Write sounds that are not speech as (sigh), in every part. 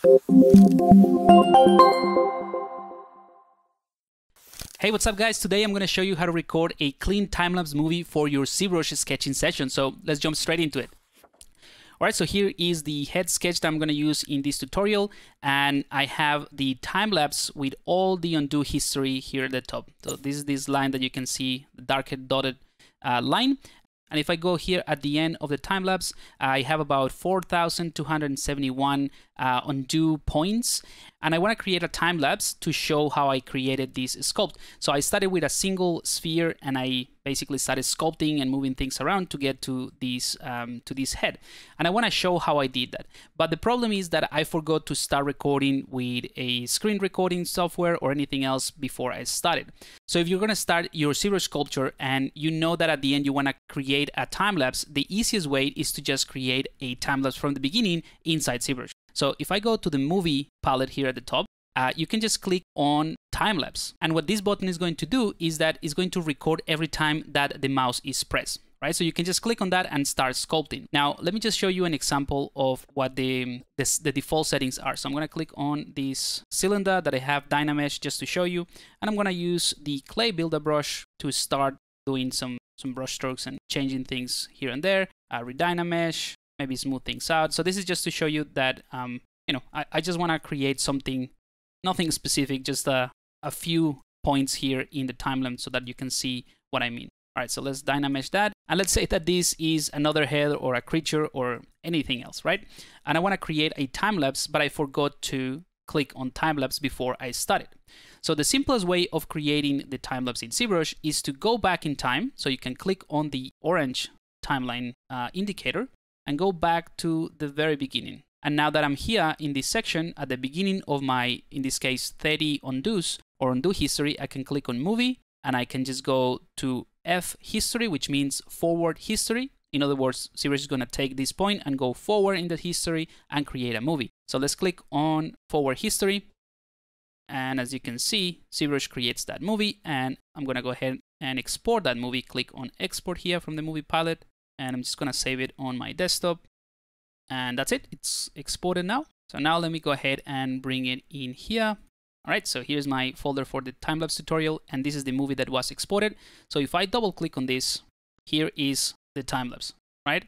Hey, what's up guys? Today I'm going to show you how to record a clean time-lapse movie for your ZBrush sketching session. So let's jump straight into it. Alright, so here is the head sketch that I'm going to use in this tutorial and I have the time-lapse with all the undo history here at the top. So this is this line that you can see, the darker dotted uh, line and if I go here at the end of the time lapse, I have about 4,271 uh, undo points. And I want to create a time lapse to show how I created this sculpt. So I started with a single sphere and I basically started sculpting and moving things around to get to this um, to this head. And I want to show how I did that. But the problem is that I forgot to start recording with a screen recording software or anything else before I started. So if you're going to start your ZBrush sculpture and you know that at the end you want to create a time lapse, the easiest way is to just create a time lapse from the beginning inside ZBrush. So if I go to the movie palette here at the top, uh, you can just click on time lapse. And what this button is going to do is that it's going to record every time that the mouse is pressed. Right, so you can just click on that and start sculpting. Now, let me just show you an example of what the, the, the default settings are. So I'm gonna click on this cylinder that I have Dynamesh just to show you. And I'm gonna use the ClayBuildup brush to start doing some, some brush strokes and changing things here and there. Uh, Redynamesh, maybe smooth things out. So this is just to show you that, um, you know, I, I just want to create something, nothing specific, just a, a few points here in the timeline so that you can see what I mean. All right, so let's Dynamesh that. And let's say that this is another head or a creature or anything else, right? And I want to create a time lapse, but I forgot to click on time lapse before I started. So the simplest way of creating the time lapse in ZBrush is to go back in time. So you can click on the orange timeline uh, indicator and go back to the very beginning. And now that I'm here in this section, at the beginning of my, in this case, 30 undos or undo history, I can click on movie and I can just go to F history, which means forward history. In other words, ZBrush is going to take this point and go forward in the history and create a movie. So let's click on forward history. And as you can see, ZBrush creates that movie and I'm going to go ahead and export that movie. Click on export here from the movie palette and I'm just gonna save it on my desktop. And that's it. It's exported now. So now let me go ahead and bring it in here. All right so here's my folder for the time-lapse tutorial and this is the movie that was exported. So if I double click on this here is the time-lapse right?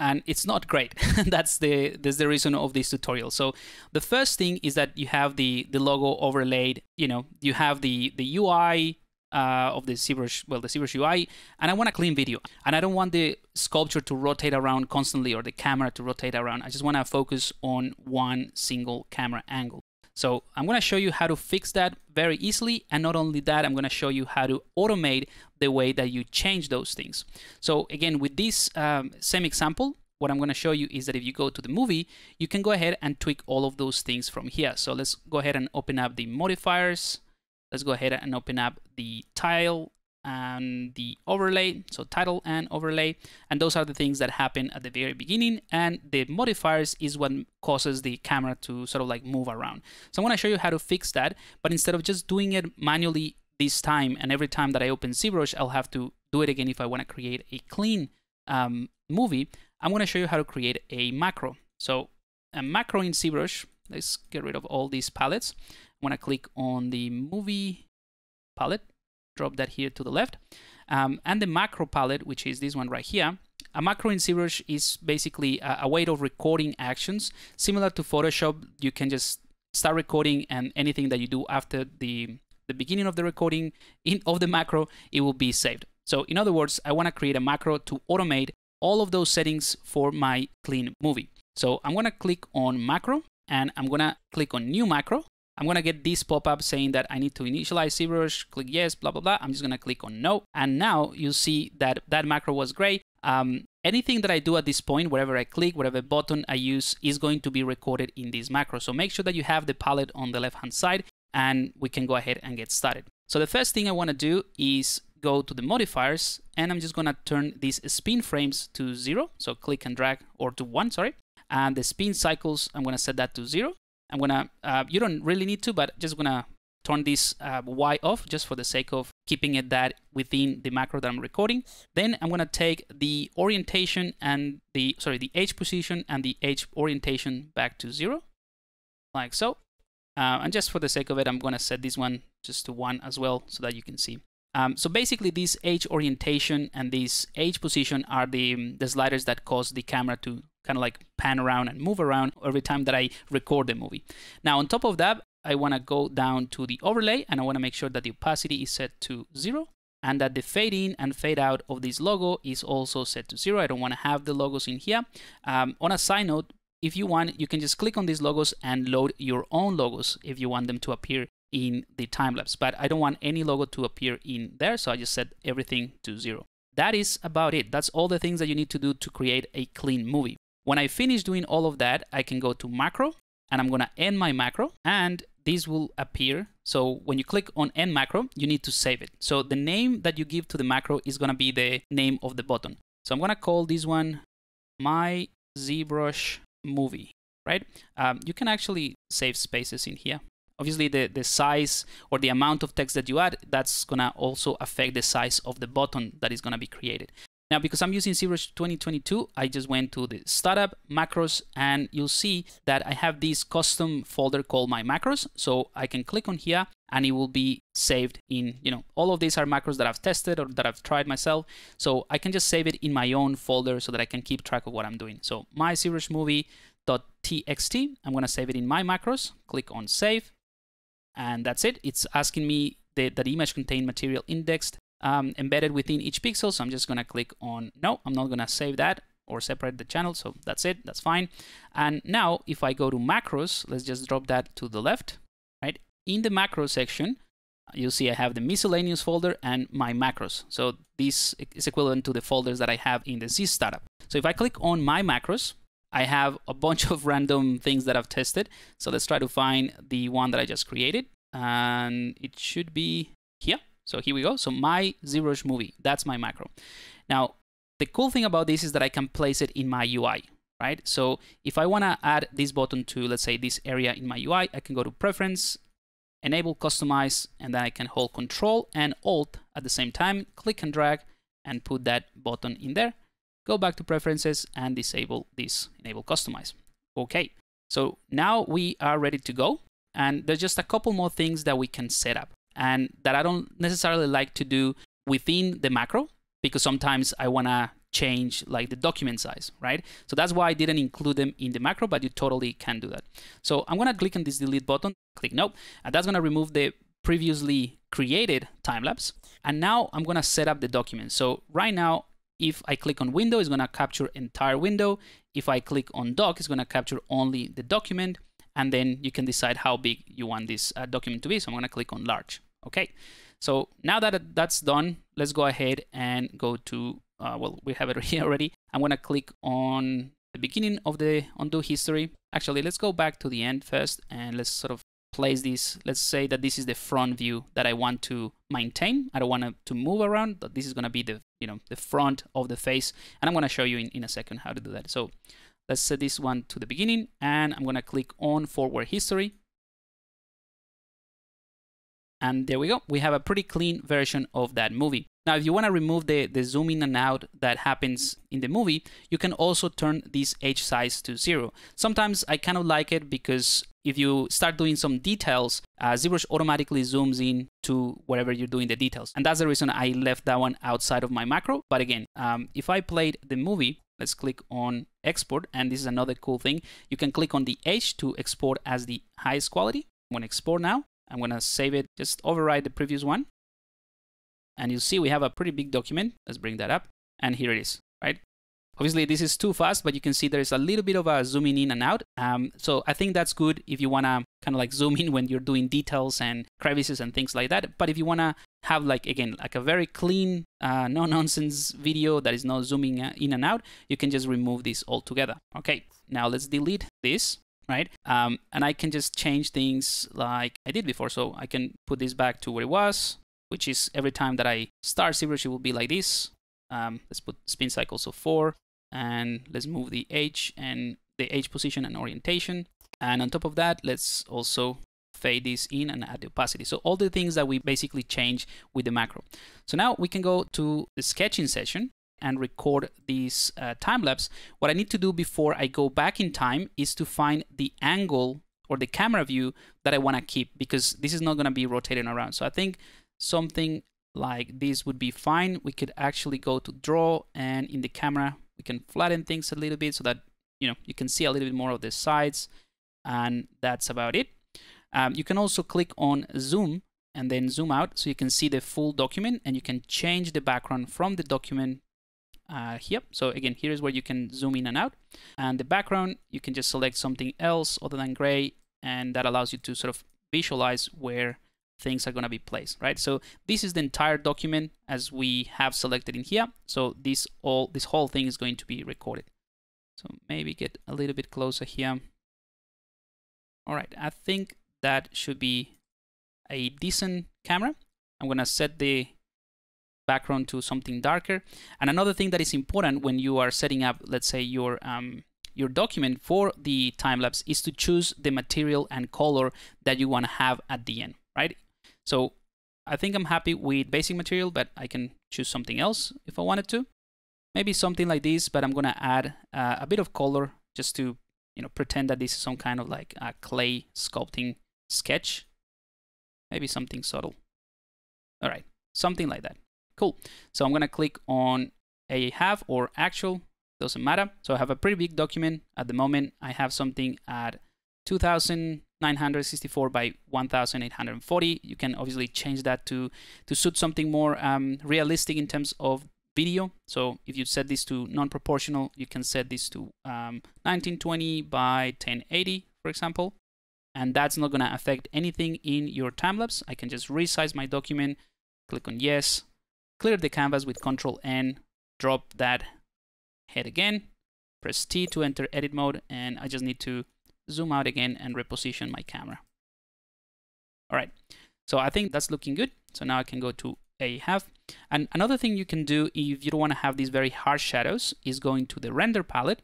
And it's not great. (laughs) That's the that's the reason of this tutorial. So the first thing is that you have the the logo overlaid. You know you have the the UI uh, of the ZBrush, well, the ZBrush UI, and I want a clean video. And I don't want the sculpture to rotate around constantly or the camera to rotate around. I just want to focus on one single camera angle. So I'm going to show you how to fix that very easily. And not only that, I'm going to show you how to automate the way that you change those things. So again, with this um, same example, what I'm going to show you is that if you go to the movie, you can go ahead and tweak all of those things from here. So let's go ahead and open up the modifiers let's go ahead and open up the tile and the overlay, so title and overlay, and those are the things that happen at the very beginning, and the modifiers is what causes the camera to sort of like move around. So I'm gonna show you how to fix that, but instead of just doing it manually this time, and every time that I open ZBrush, I'll have to do it again if I want to create a clean um, movie, I'm going to show you how to create a macro. So a macro in ZBrush, let's get rid of all these palettes. I'm gonna click on the movie palette, drop that here to the left, um, and the macro palette, which is this one right here. A macro in ZBrush is basically a, a way of recording actions. Similar to Photoshop, you can just start recording and anything that you do after the, the beginning of the recording in, of the macro, it will be saved. So in other words, I want to create a macro to automate all of those settings for my clean movie. So I'm going to click on macro and I'm going to click on new macro I'm gonna get this pop-up saying that I need to initialize ZBrush, click yes, blah, blah, blah. I'm just gonna click on no. And now you see that that macro was great. Um, anything that I do at this point, wherever I click, whatever button I use is going to be recorded in this macro. So make sure that you have the palette on the left-hand side and we can go ahead and get started. So the first thing I wanna do is go to the modifiers and I'm just gonna turn these spin frames to zero. So click and drag or to one, sorry. And the spin cycles, I'm gonna set that to zero. I'm gonna, uh, you don't really need to, but just gonna turn this uh, Y off just for the sake of keeping it that within the macro that I'm recording. Then I'm gonna take the orientation and the, sorry, the H position and the H orientation back to zero. like so. Uh, and just for the sake of it, I'm to set this one just to 1 as well so that you can see. Um, so basically, this H orientation and this H position are the, the sliders that cause the camera to kind of like pan around and move around every time that I record the movie. Now, on top of that, I want to go down to the overlay and I want to make sure that the opacity is set to 0 and that the fade in and fade out of this logo is also set to 0. I don't want to have the logos in here. Um, on a side note, if you want, you can just click on these logos and load your own logos if you want them to appear in the time lapse. But I don't want any logo to appear in there, so I just set everything to 0. That is about it. That's all the things that you need to do to create a clean movie. When I finish doing all of that, I can go to macro and I'm gonna end my macro and this will appear. So when you click on end macro, you need to save it. So the name that you give to the macro is gonna be the name of the button. So I'm gonna call this one my ZBrush movie, right? Um, you can actually save spaces in here. Obviously, the, the size or the amount of text that you add, that's gonna also affect the size of the button that is gonna be created. Now, because I'm using ZBrush 2022, I just went to the startup macros and you'll see that I have this custom folder called my macros. So I can click on here and it will be saved in, you know, all of these are macros that I've tested or that I've tried myself. So I can just save it in my own folder so that I can keep track of what I'm doing. So my ZBrush movie.txt, I'm going to save it in my macros, click on save. And that's it. It's asking me that the image contain material indexed um, embedded within each pixel. So I'm just going to click on no, I'm not going to save that or separate the channel. So that's it, that's fine. And now if I go to macros, let's just drop that to the left, right? In the macro section, you'll see I have the miscellaneous folder and my macros. So this is equivalent to the folders that I have in the Z startup. So if I click on my macros, I have a bunch (laughs) of random things that I've tested. So let's try to find the one that I just created. And it should be here. So here we go. So my ZBrush movie, that's my macro. Now, the cool thing about this is that I can place it in my UI, right? So if I want to add this button to, let's say, this area in my UI, I can go to Preference, Enable Customize, and then I can hold Control and Alt at the same time, click and drag, and put that button in there. Go back to Preferences and disable this Enable Customize. Okay, so now we are ready to go. And there's just a couple more things that we can set up and that I don't necessarily like to do within the macro because sometimes I want to change like the document size, right? So that's why I didn't include them in the macro, but you totally can do that. So I'm going to click on this delete button, click no, and that's going to remove the previously created time lapse. And now I'm going to set up the document. So right now, if I click on window, it's going to capture entire window. If I click on doc, it's going to capture only the document and then you can decide how big you want this uh, document to be. So I'm going to click on large. Okay, so now that that's done, let's go ahead and go to, uh, well, we have it (laughs) here already. I'm to click on the beginning of the undo history. Actually, let's go back to the end first and let's sort of place this. Let's say that this is the front view that I want to maintain. I don't want to move around, but this is to be the, you know, the front of the face. And I'm to show you in, in a second how to do that. So Let's set this one to the beginning and I'm to click on forward history. And there we go. We have a pretty clean version of that movie. Now, if you want to remove the, the zoom in and out that happens in the movie, you can also turn this H size to zero. Sometimes I kind of like it because if you start doing some details, uh, ZBrush automatically zooms in to whatever you're doing the details. And that's the reason I left that one outside of my macro. But again, um, if I played the movie, let's click on export and this is another cool thing you can click on the H to export as the highest quality i'm to export now i'm going to save it just override the previous one and you'll see we have a pretty big document let's bring that up and here it is right Obviously, this is too fast, but you can see there's a little bit of a zooming in and out. Um, so I think that's good if you want to kind of like zoom in when you're doing details and crevices and things like that. But if you want to have like, again, like a very clean, uh, no (laughs) nonsense video that is not zooming uh, in and out, you can just remove this altogether. Okay, now let's delete this right? Um, and I can just change things like I did before. So I can put this back to where it was, which is every time that I start ZBrush, it will be like this. Um, let's put spin cycles of four and let's move the H and the H position and orientation. And on top of that, let's also fade this in and add the opacity. So all the things that we basically change with the macro. So now we can go to the sketching session and record these uh, time lapse. What I need to do before I go back in time is to find the angle or the camera view that I want to keep because this is not going to be rotating around. So I think something like this would be fine. We could actually go to draw and in the camera, we can flatten things a little bit so that, you know, you can see a little bit more of the sides and that's about it. Um, you can also click on zoom and then zoom out so you can see the full document and you can change the background from the document uh, here. So again, here's where you can zoom in and out. And the background, you can just select something else other than gray and that allows you to sort of visualize where things are going to be placed, right? So this is the entire document as we have selected in here. So this all this whole thing is going to be recorded. So maybe get a little bit closer here. All right, I think that should be a decent camera. I'm going to set the background to something darker. And another thing that is important when you are setting up, let's say your um, your document for the time lapse is to choose the material and color that you want to have at the end, right? So I think I'm happy with basic material, but I can choose something else if I wanted to. Maybe something like this, but I'm gonna add uh, a bit of color just to you know pretend that this is some kind of like a clay sculpting sketch. Maybe something subtle. All right, something like that. Cool. So I'm gonna click on a have or actual, doesn't matter. So I have a pretty big document at the moment. I have something at 2964 by 1840. You can obviously change that to, to suit something more um, realistic in terms of video. So if you set this to non-proportional, you can set this to um, 1920 by 1080, for example. And that's not gonna affect anything in your time lapse. I can just resize my document, click on yes, clear the canvas with Control N, drop that head again, press T to enter edit mode, and I just need to zoom out again and reposition my camera. All right, so I think that's looking good. So now I can go to a half. And another thing you can do if you don't want to have these very harsh shadows is going to the render palette,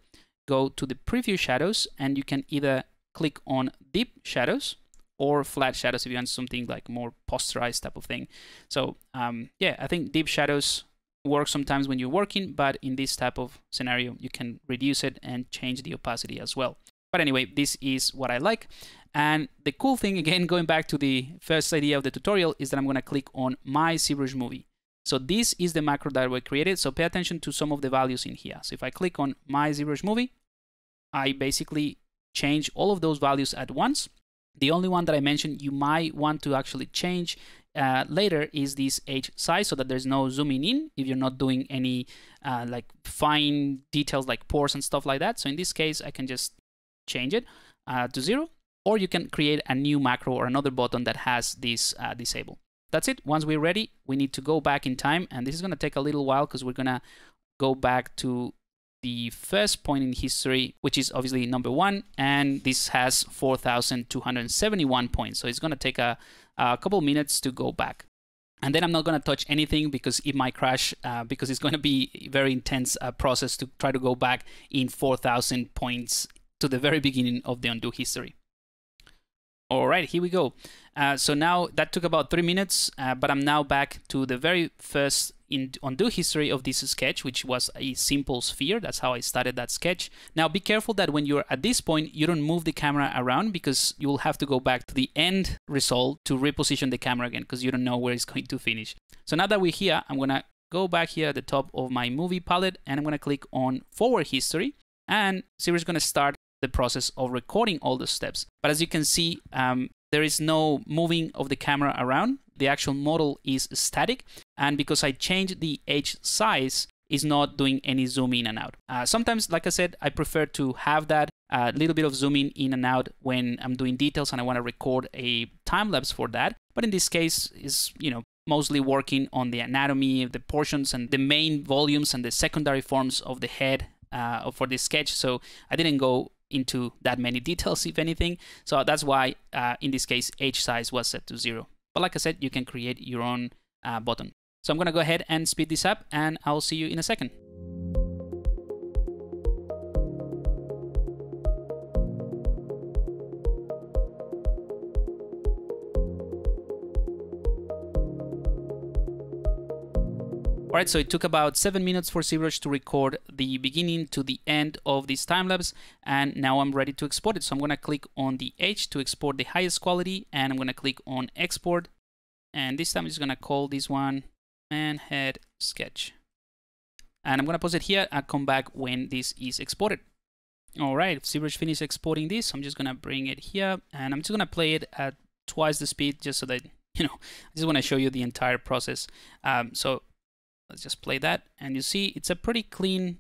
go to the preview shadows, and you can either click on deep shadows or flat shadows if you want something like more posterized type of thing. So um, yeah, I think deep shadows work sometimes when you're working, but in this type of scenario, you can reduce it and change the opacity as well. But anyway, this is what I like. And the cool thing, (laughs) again, going back to the first idea of the tutorial, is that I'm gonna click on My ZBrush Movie. So this is the macro that we created, so pay attention to some of the values in here. So if I click on My ZBrush Movie, I basically change all of those values at once. The only one that I mentioned you might want to actually change uh, later is this H size so that there's no zooming in if you're not doing any uh, like fine details like pores and stuff like that. So in this case, I can just change it uh, to zero, or you can create a new macro or another button that has this uh, disable. That's it. Once we're ready, we need to go back in time, and this is going to take a little while because we're going to go back to the first point in history, which is obviously number one, and this has 4,271 points. So it's going to take a, a couple minutes to go back. And then I'm not going to touch anything because it might crash uh, because it's going to be very intense uh, process to try to go back in 4,000 points to the very beginning of the undo history. All right, here we go. Uh, so now that took about three minutes, uh, but I'm now back to the very first in undo history of this sketch, which was a simple sphere. That's how I started that sketch. Now be careful that when you're at this point, you don't move the camera around because you will have to go back to the end result to reposition the camera again because you don't know where it's going to finish. So now that we're here, I'm gonna go back here at the top of my movie palette and I'm gonna click on forward history and ZBrush is gonna start the process of recording all the steps. But as you can see, um, there is no moving of the camera around. The actual model is static. And because I changed the H size, is not doing any zoom in and out. Uh, sometimes, like I said, I prefer to have that a uh, little bit of zooming in and out when I'm doing details and I want to record a time lapse for that. But in this case, is you know mostly working on the anatomy, of the portions, and the main volumes and the secondary forms of the head uh, for this sketch. So I didn't go into that many details, if anything. So that's why, uh, in this case, H size was set to zero. But like I said, you can create your own uh, button. So I'm going to go ahead and speed this up, and I'll see you in a second. Right, so it took about seven minutes for ZBrush to record the beginning to the end of this time lapse, and now I'm ready to export it. So I'm gonna click on the H to export the highest quality, and I'm gonna click on export, and this time I'm just gonna call this one man head sketch. And I'm gonna pause it here and come back when this is exported. All right, ZBrush finished exporting this. So I'm just gonna bring it here, and I'm just gonna play it at twice the speed, just so that (laughs) you know. I just want to show you the entire process. Um, so Let's just play that. And you see it's a pretty clean,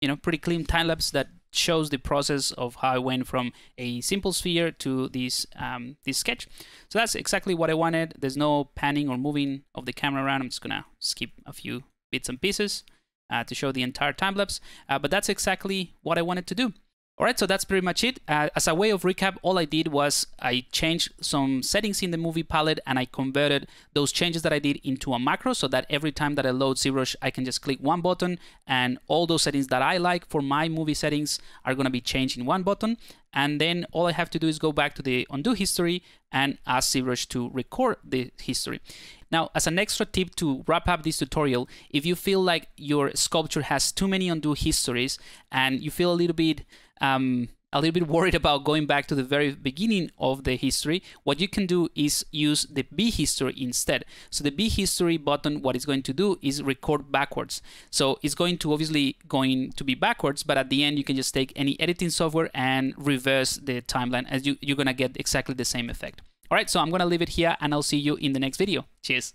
you know, pretty clean time lapse that shows the process of how I went from a simple sphere to this um, this sketch. So that's exactly what I wanted. There's no panning or moving of the camera around. I'm just gonna skip a few bits and pieces uh, to show the entire time lapse. Uh, but that's exactly what I wanted to do. All right, so that's pretty much it. Uh, as a way of recap, all I did was I changed some settings in the movie palette and I converted those changes that I did into a macro so that every time that I load ZBrush, I can just click one button and all those settings that I like for my movie settings are gonna be changed in one button. And then all I have to do is go back to the undo history and ask ZBrush to record the history. Now, as an extra tip to wrap up this tutorial, if you feel like your sculpture has too many undo histories and you feel a little bit um, a little bit worried about going back to the very beginning of the history, what you can do is use the B history instead. So the B history button, what it's going to do is record backwards. So it's going to obviously going to be backwards, but at the end you can just take any editing software and reverse the timeline as you, you're gonna get exactly the same effect. All right, so I'm gonna leave it here and I'll see you in the next video. Cheers.